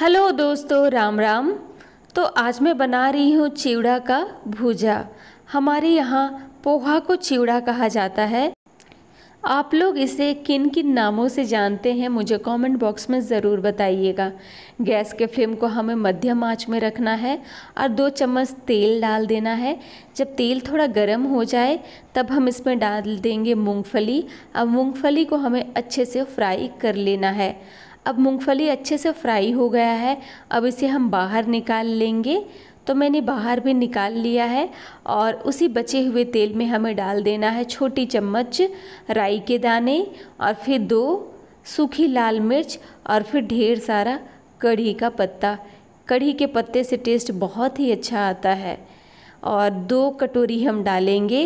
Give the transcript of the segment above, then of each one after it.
Hello दोस्तों, राम राम। तो आज मैं बना रही हूँ चिवड़ा का भूजा। हमारे यहाँ पोहा को चिवड़ा कहा जाता है। आप लोग इसे किन किन नामों से जानते हैं, मुझे कमेंट बॉक्स में ज़रूर बताइएगा। गैस के फ्लेम को हमें मध्यम आँच में रखना है और दो चम्मच तेल डाल देना है। जब तेल थोड़ा गर्म हो जाए, तब हम इसमें डाल देंगे मूंगफली। अब मूंगफली को हमें अच्छे से फ्राई कर लेना है। अब मूंगफली अच्छे से फ्राई हो गया है, अब इसे हम बाहर निकाल लेंगे। तो मैंने बाहर भी निकाल लिया है और उसी बचे हुए तेल में हमें डाल देना है छोटी चम्मच राई के दाने और फिर दो सूखी लाल मिर्च और फिर ढेर सारा कढ़ी का पत्ता। कढ़ी के पत्ते से टेस्ट बहुत ही अच्छा आता है और दो कटोरी हम डालेंगे।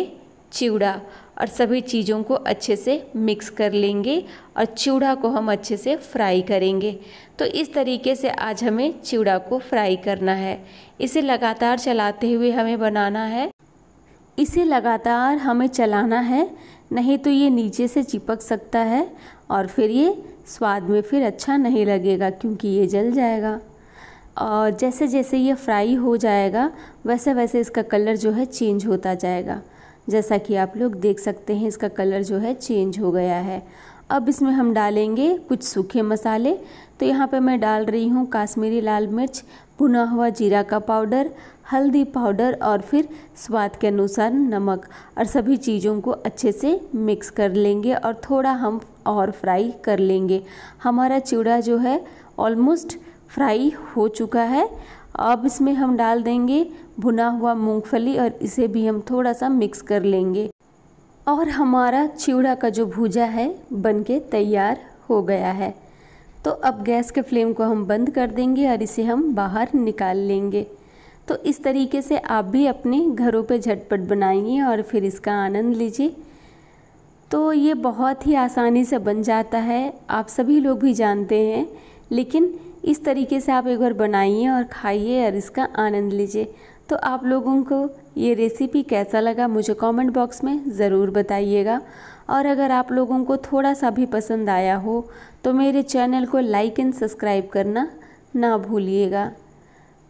चिवड़ा और सभी चीज़ों को अच्छे से मिक्स कर लेंगे और चिवड़ा को हम अच्छे से फ्राई करेंगे। तो इस तरीके से आज हमें चिवड़ा को फ्राई करना है। इसे लगातार चलाते हुए हमें बनाना है। इसे लगातार हमें चलाना है, नहीं तो ये नीचे से चिपक सकता है और फिर ये स्वाद में फिर अच्छा नहीं लगेगा क्योंकि ये जल जाएगा। और जैसे जैसे ये फ्राई हो जाएगा वैसे वैसे इसका कलर जो है चेंज होता जाएगा। जैसा कि आप लोग देख सकते हैं, इसका कलर जो है चेंज हो गया है। अब इसमें हम डालेंगे कुछ सूखे मसाले। तो यहाँ पे मैं डाल रही हूँ काश्मीरी लाल मिर्च, भुना हुआ जीरा का पाउडर, हल्दी पाउडर और फिर स्वाद के अनुसार नमक। और सभी चीज़ों को अच्छे से मिक्स कर लेंगे और थोड़ा हम और फ्राई कर लेंगे। हमारा चिवड़ा जो है, ऑलमोस्ट फ्राई हो चुका है। अब इसमें हम डाल देंगे भुना हुआ मूंगफली और इसे भी हम थोड़ा सा मिक्स कर लेंगे। और हमारा चिवड़ा का जो भूजा है बनके तैयार हो गया है। तो अब गैस के फ्लेम को हम बंद कर देंगे और इसे हम बाहर निकाल लेंगे। तो इस तरीके से आप भी अपने घरों पे झटपट बनाइए और फिर इसका आनंद लीजिए। तो ये बहुत ही आसानी से बन जाता है। आप सभी लोग भी जानते हैं, लेकिन इस तरीके से आप एक बार बनाइए और खाइए और इसका आनंद लीजिए। तो आप लोगों को ये रेसिपी कैसा लगा मुझे कमेंट बॉक्स में ज़रूर बताइएगा। और अगर आप लोगों को थोड़ा सा भी पसंद आया हो तो मेरे चैनल को लाइक एंड सब्सक्राइब करना ना भूलिएगा।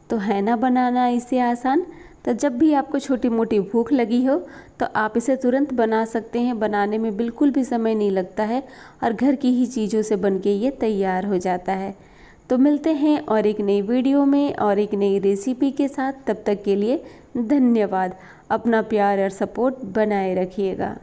तो है ना बनाना इसे आसान? तो जब भी आपको छोटी मोटी भूख लगी हो तो आप इसे तुरंत बना सकते हैं। बनाने में बिल्कुल भी समय नहीं लगता है और घर की ही चीज़ों से बन के ये तैयार हो जाता है। तो मिलते हैं और एक नई वीडियो में और एक नई रेसिपी के साथ। तब तक के लिए धन्यवाद। अपना प्यार और सपोर्ट बनाए रखिएगा।